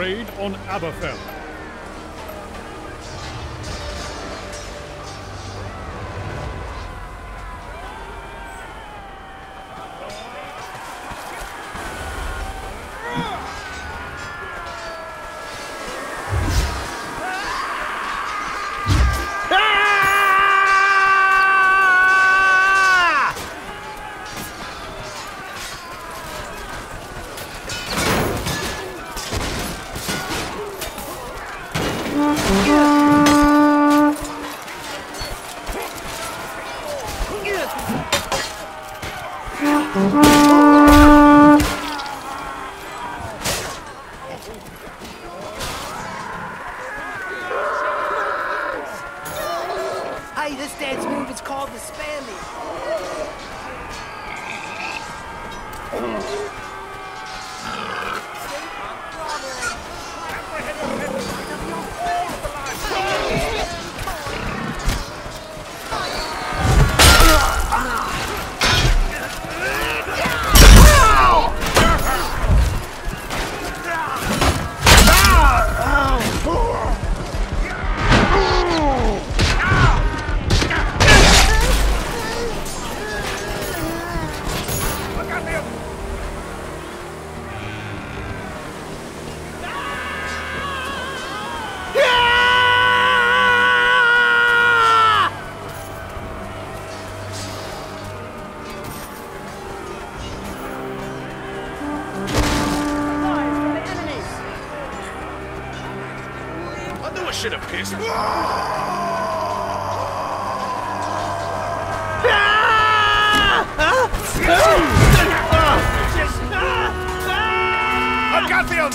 raid on Aberfell. should have pissed. I've got them!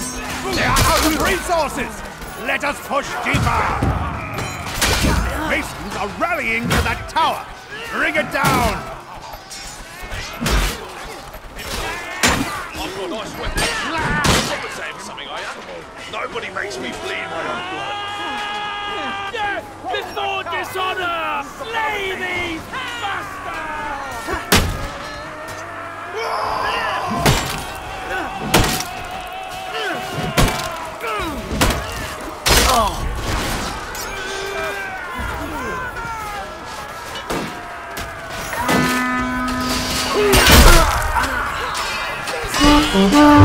Resources! Let us push deeper! Mm-hmm.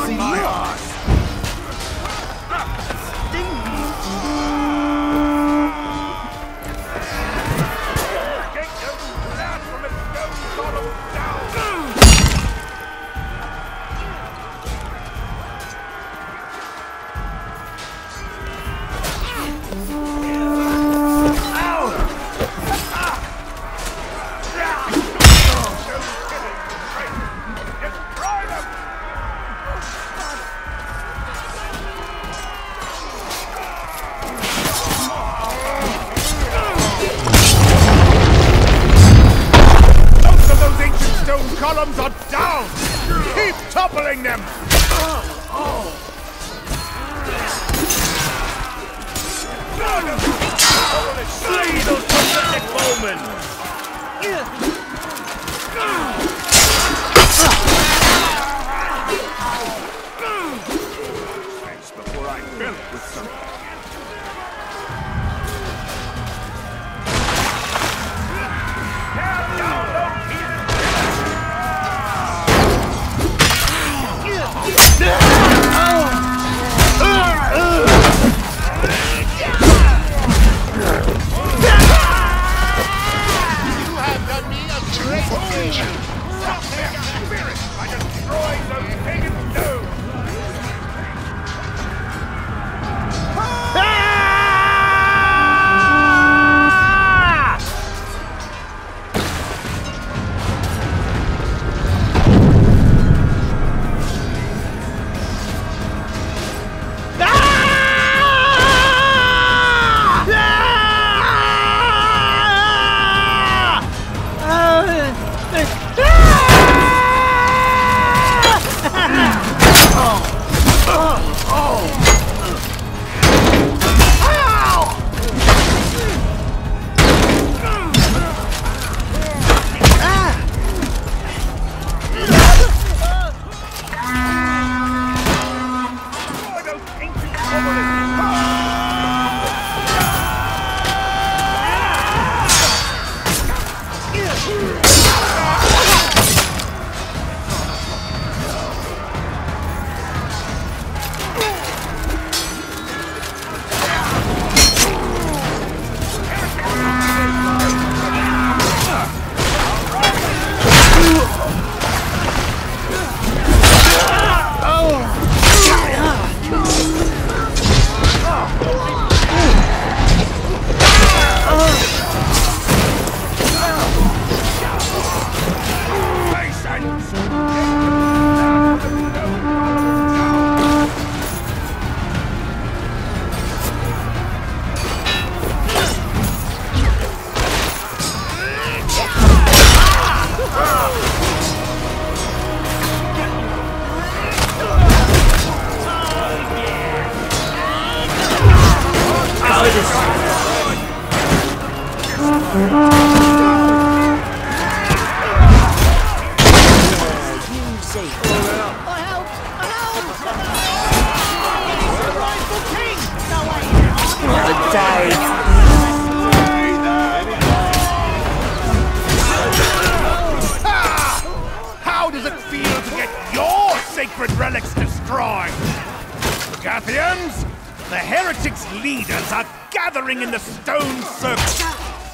Agathians, the heretics' leaders are gathering in the stone circle.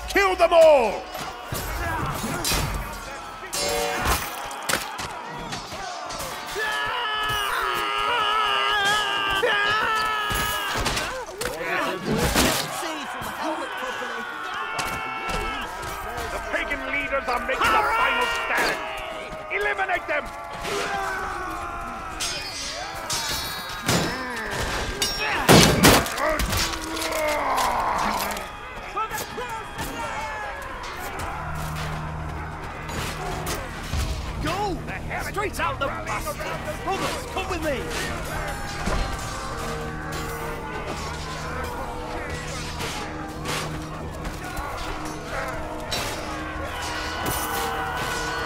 Kill them all! The pagan leaders are making a final stand. Eliminate them! Go! Straight out the bastard! Brothers, come with me!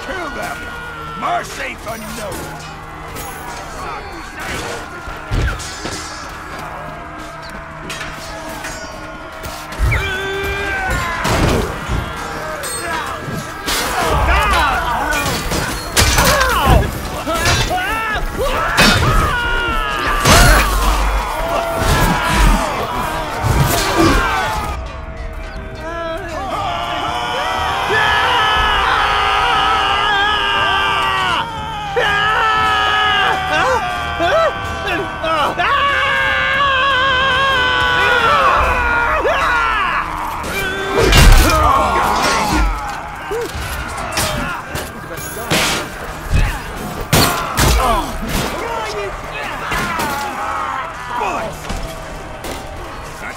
Kill them! Mercy for no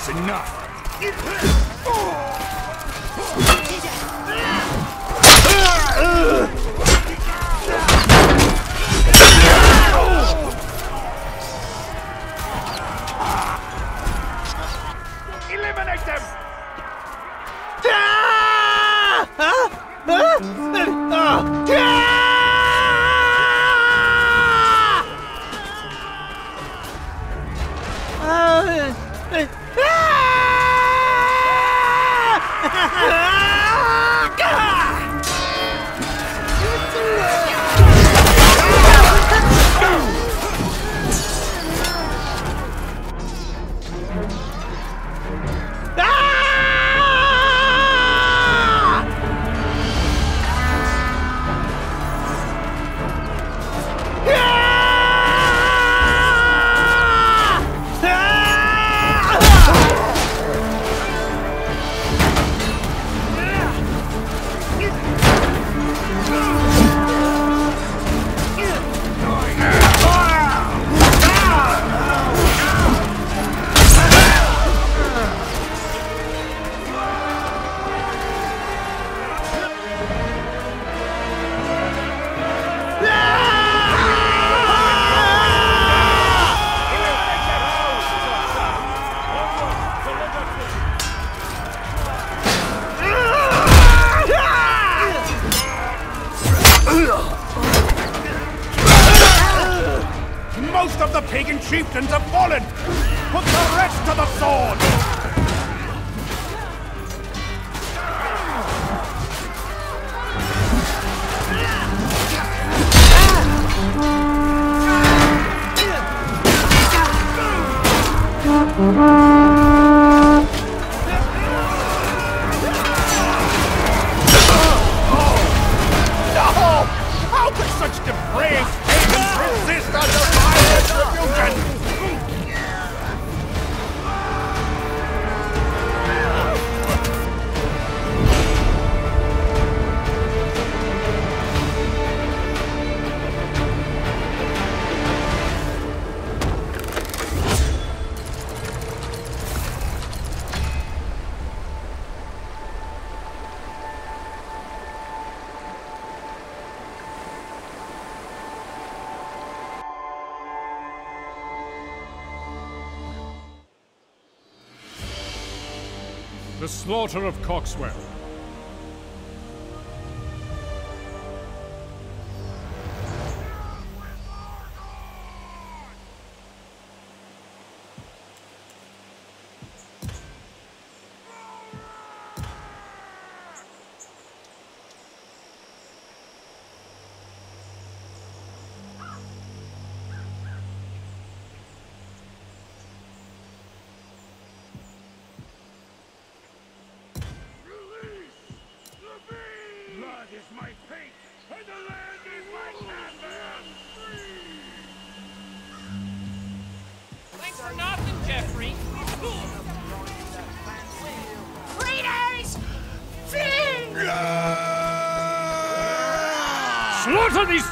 That's enough. Eliminate them! Most slaughter of Coxwell.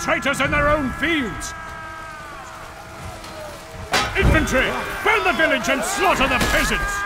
Traitors in their own fields! Infantry! Burn the village and slaughter the peasants!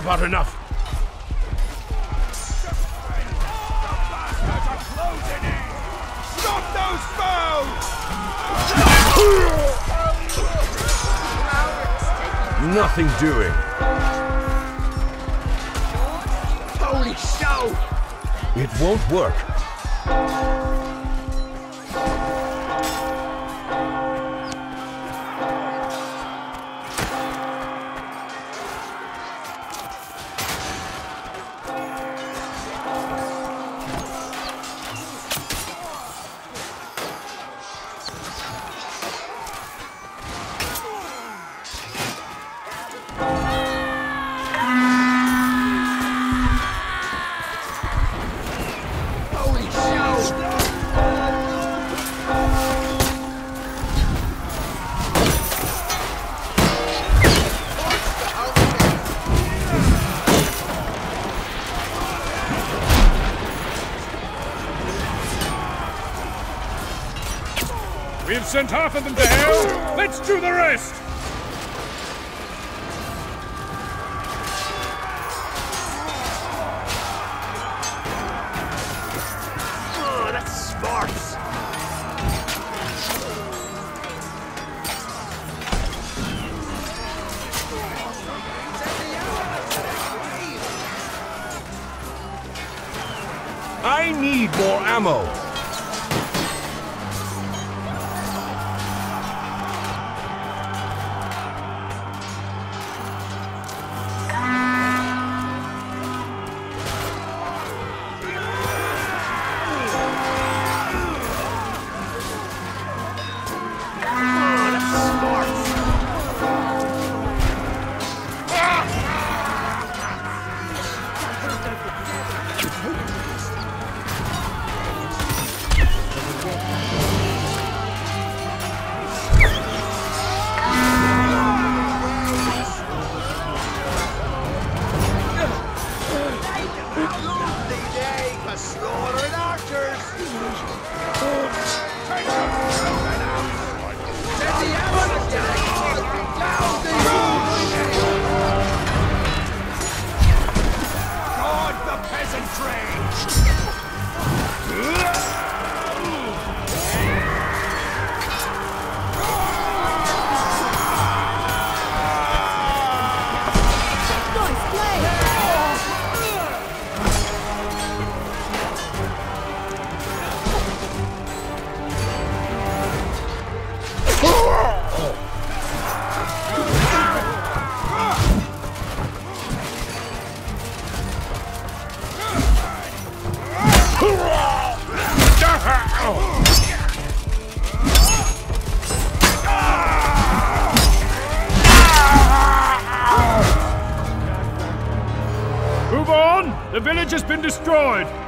About enough. Sent half of them to hell. Let's do the rest. Destroyed!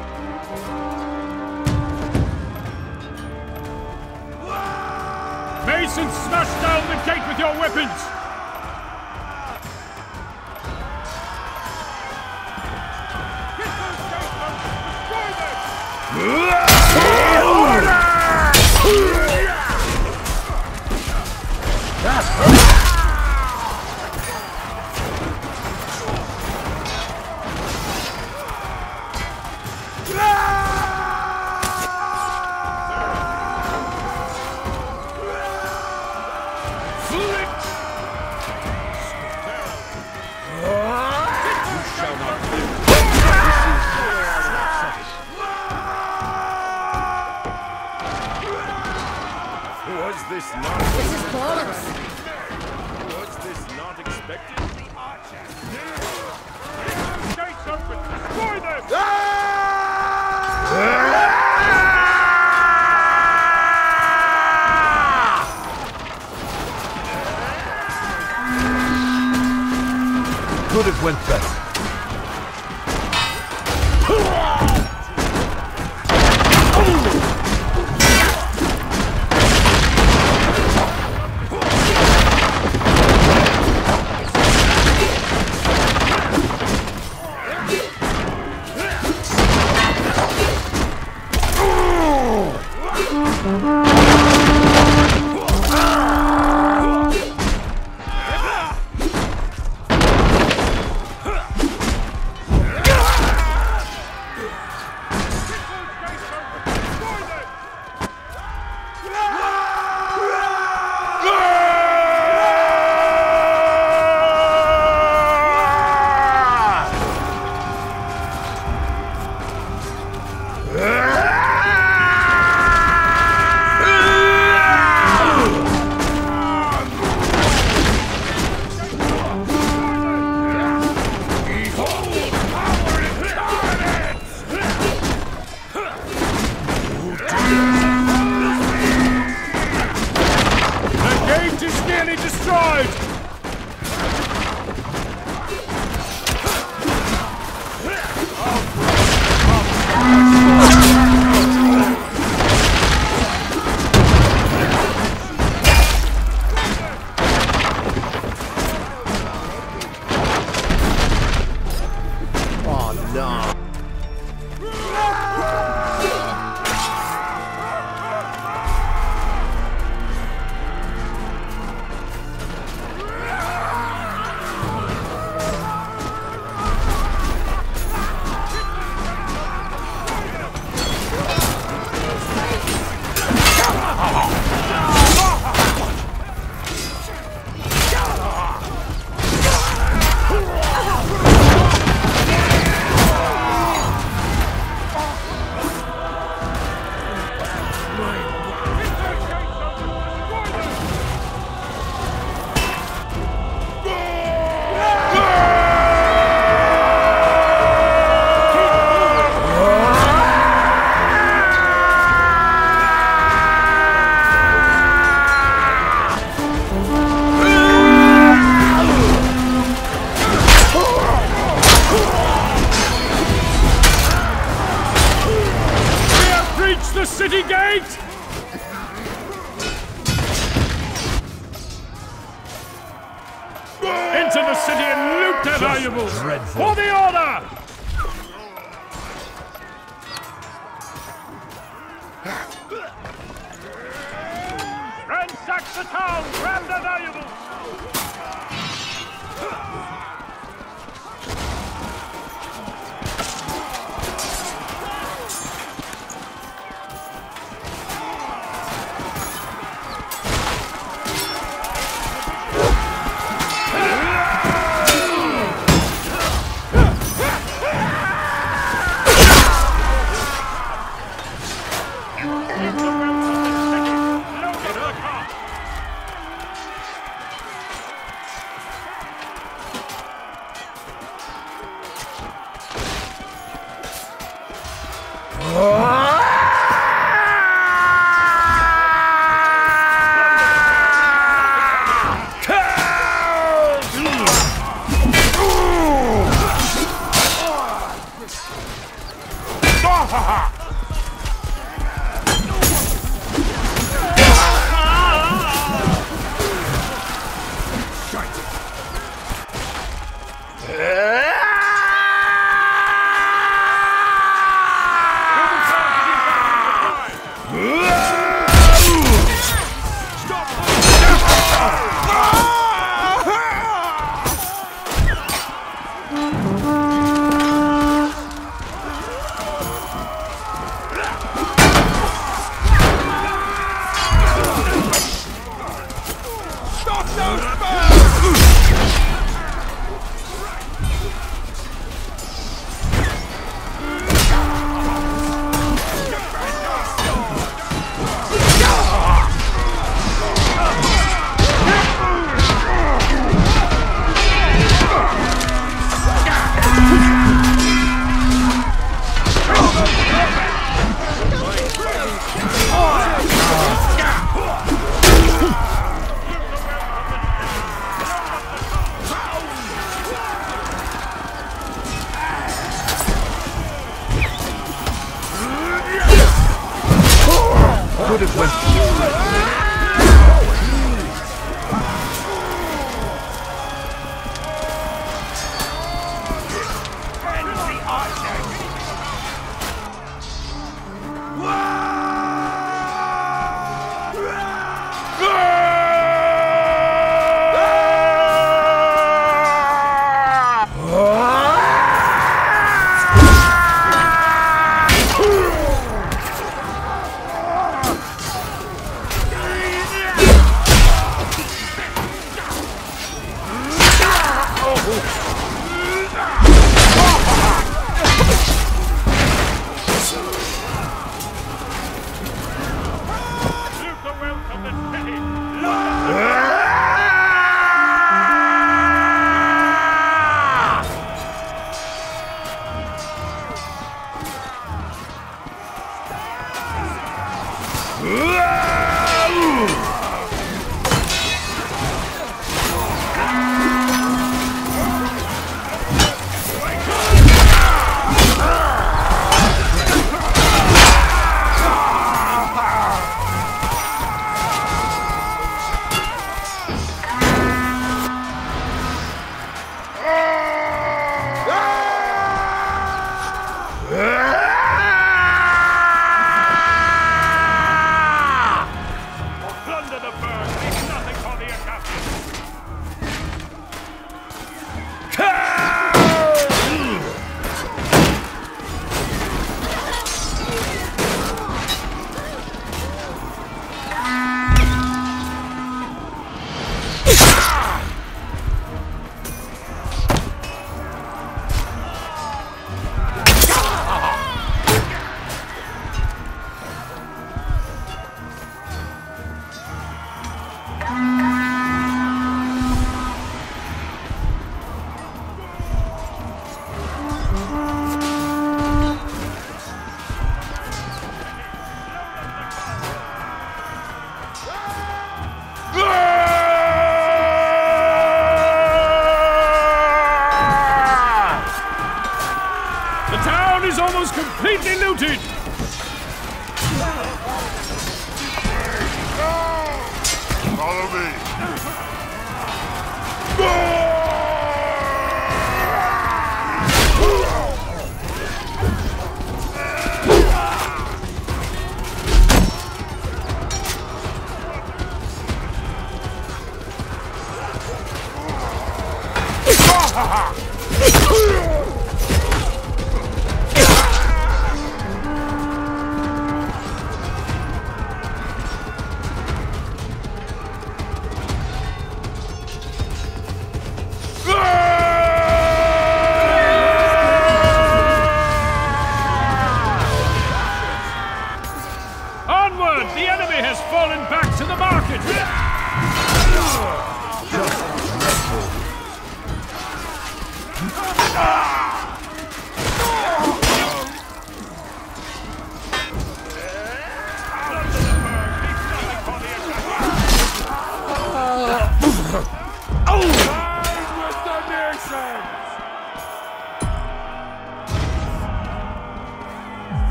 Onward!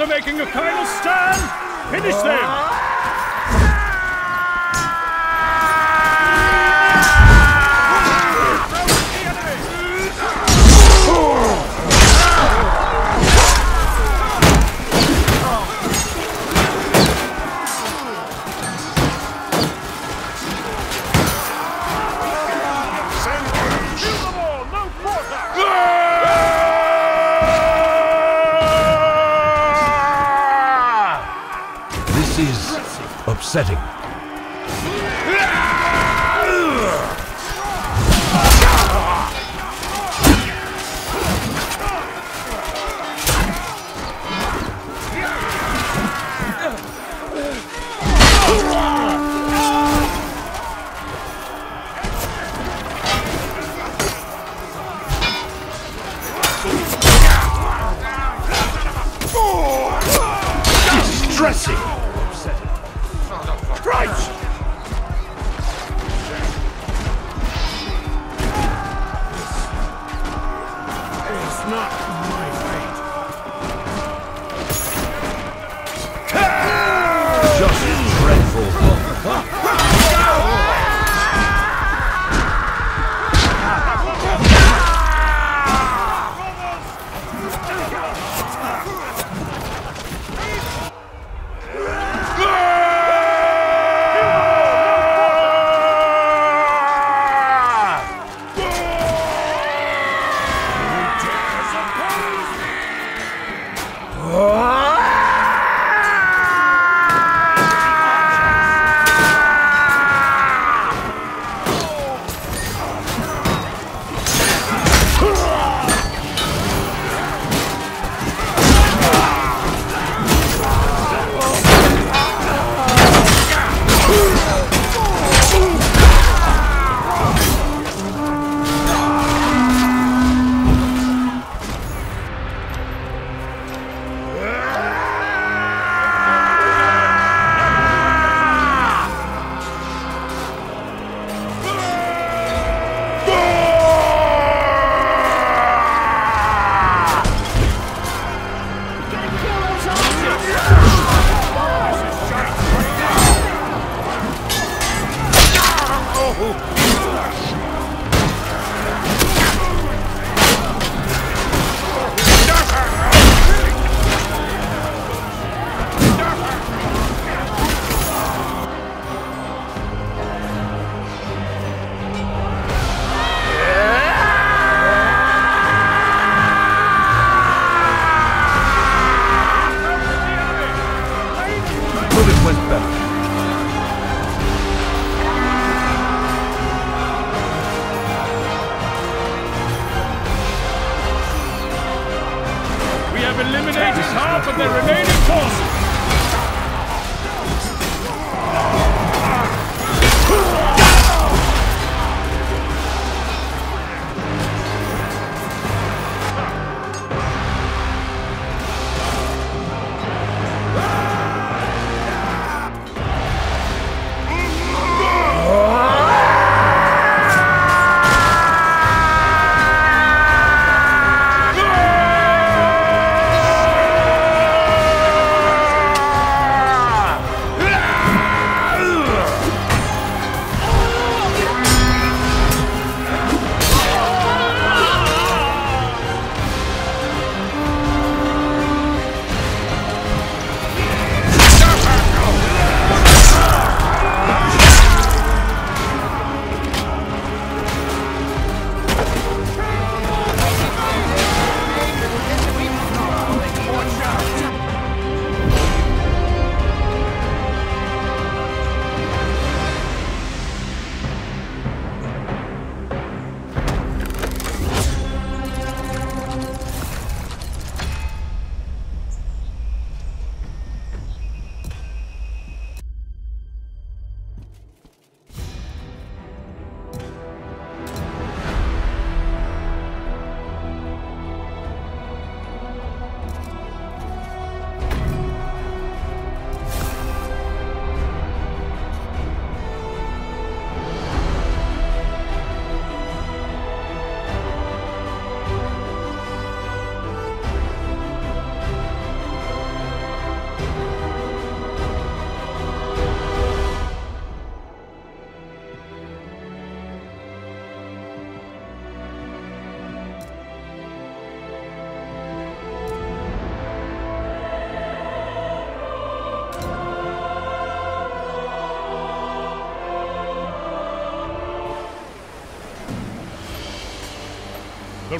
are making a final stand! Finish them! Oh,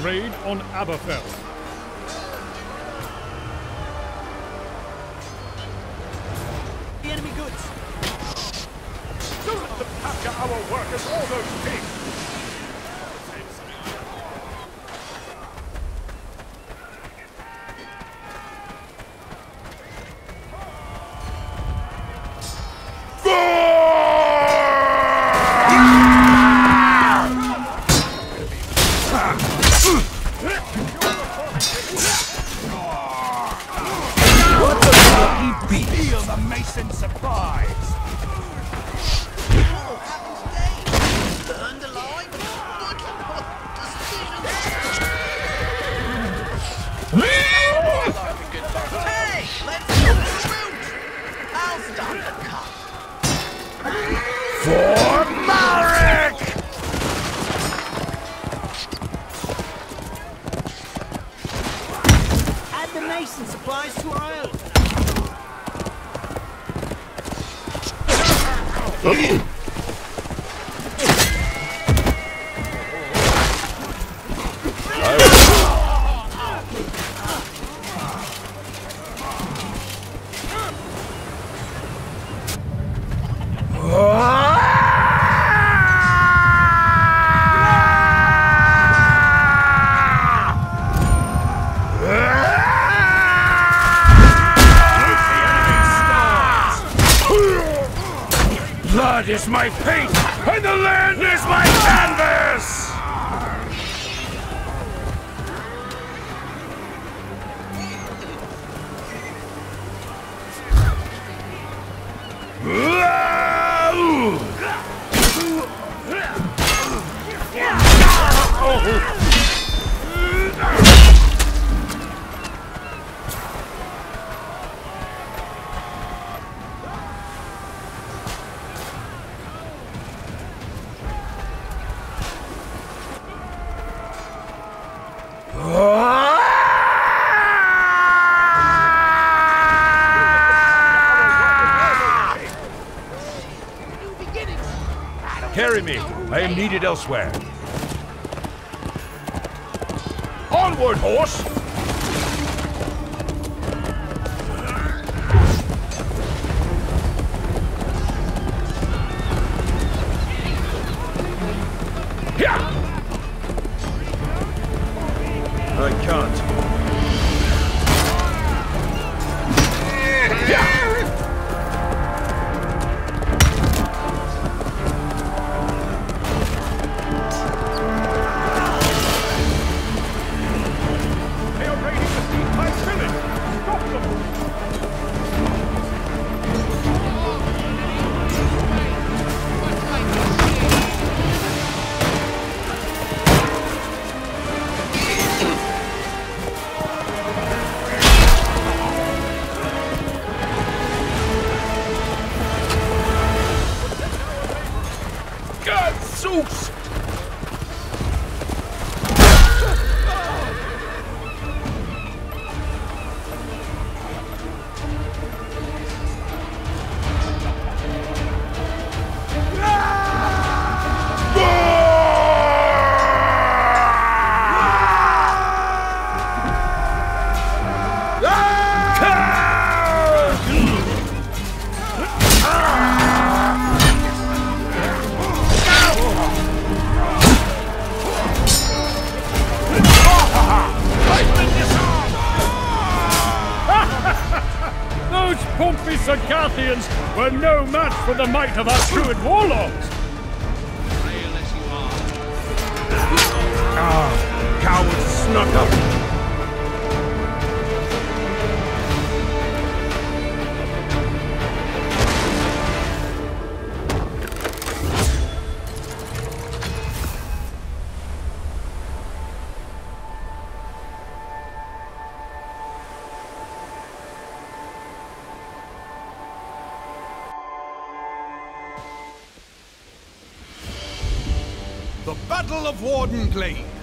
raid on Aberfell. The enemy goods. Don't let them capture our workers or those pigs! My paint, I am needed elsewhere. Onward, horse! Those pompous Agathians were no match for the might of our Druid warlords! Ah, cowards snuck up. Of Wardenglade.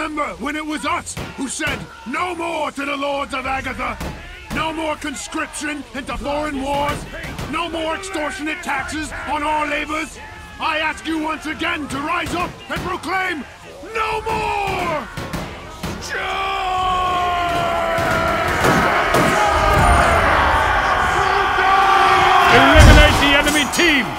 Remember when it was us who said no more to the lords of Agatha? No more conscription into foreign wars? No more extortionate taxes on our labors? I ask you once again to rise up and proclaim no more! Eliminate the enemy team!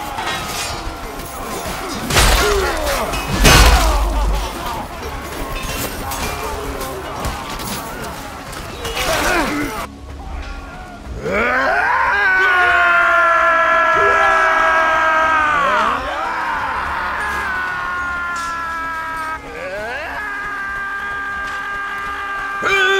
God,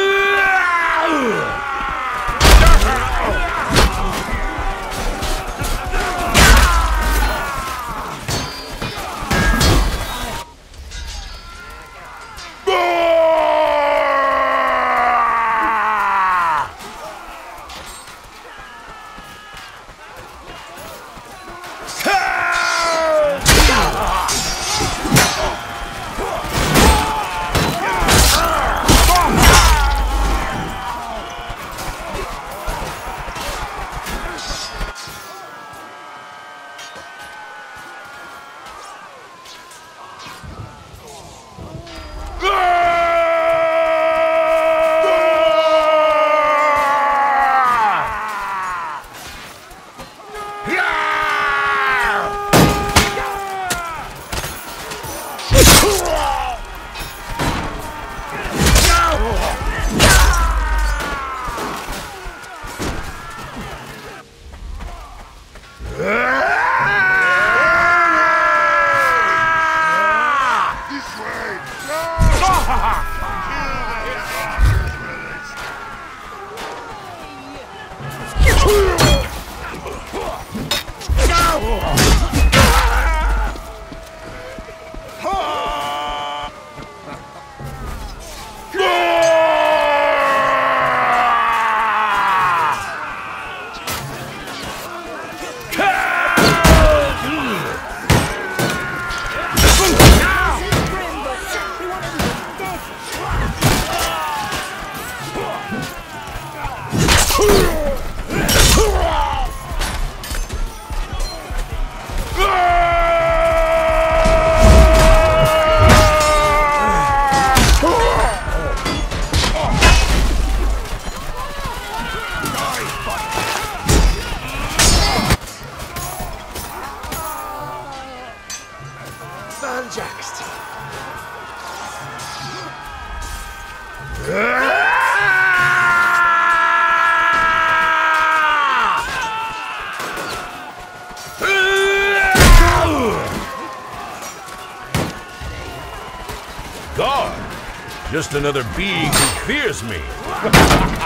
just another being who fears me.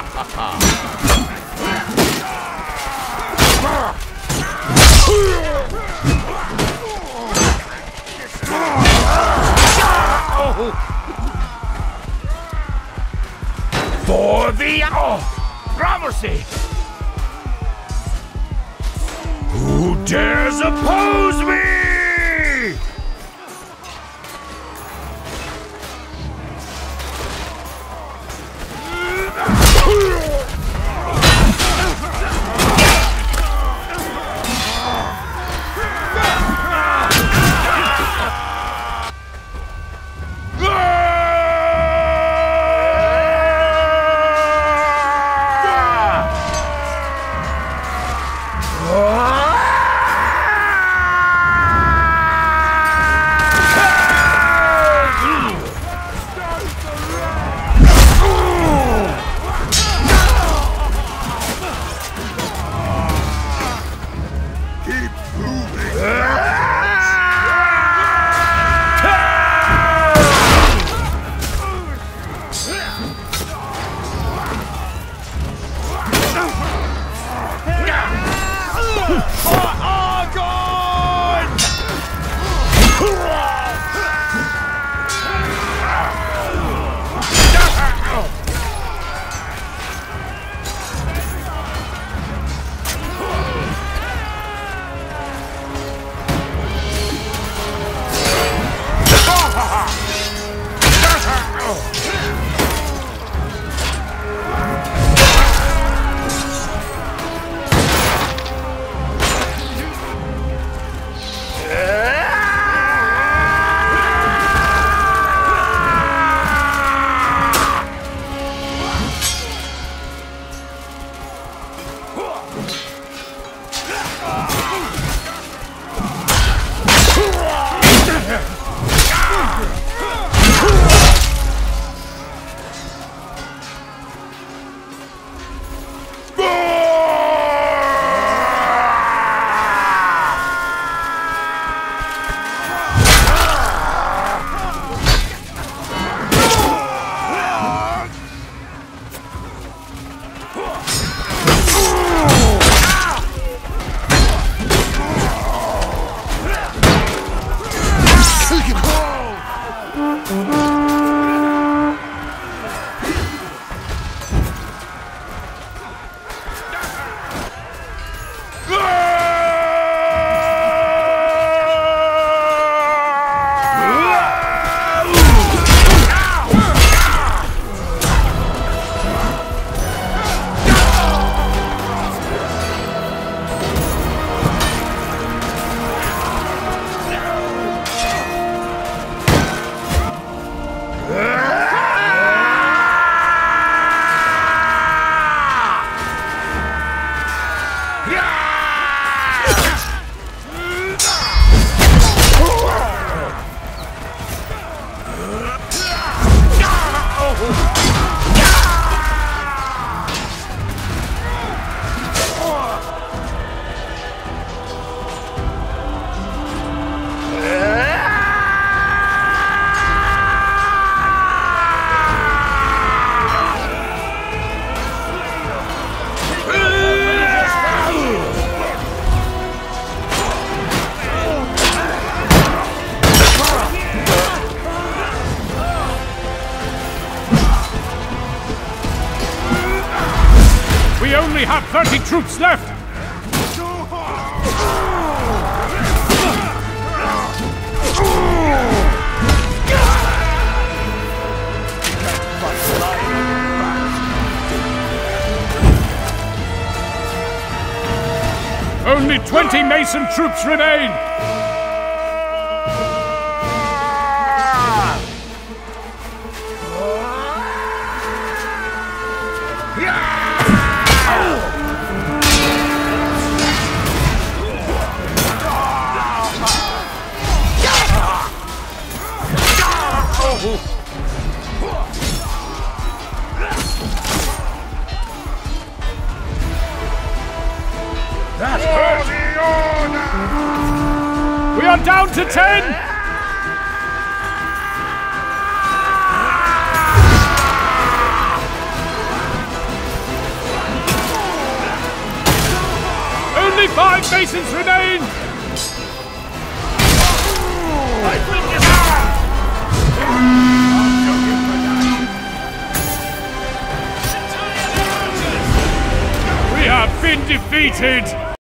20 troops remain!